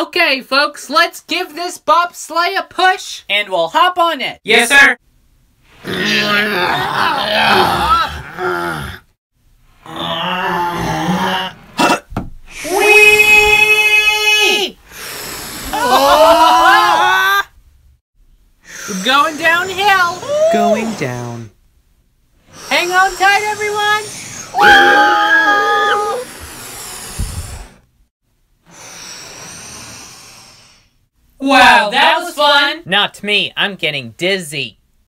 Okay, folks, let's give this bobsleigh a push. And we'll hop on it. Yes, sir. Whee! We're going downhill. Going down. Hang on tight, everyone. Wow, that was fun. Not to me. I'm getting dizzy.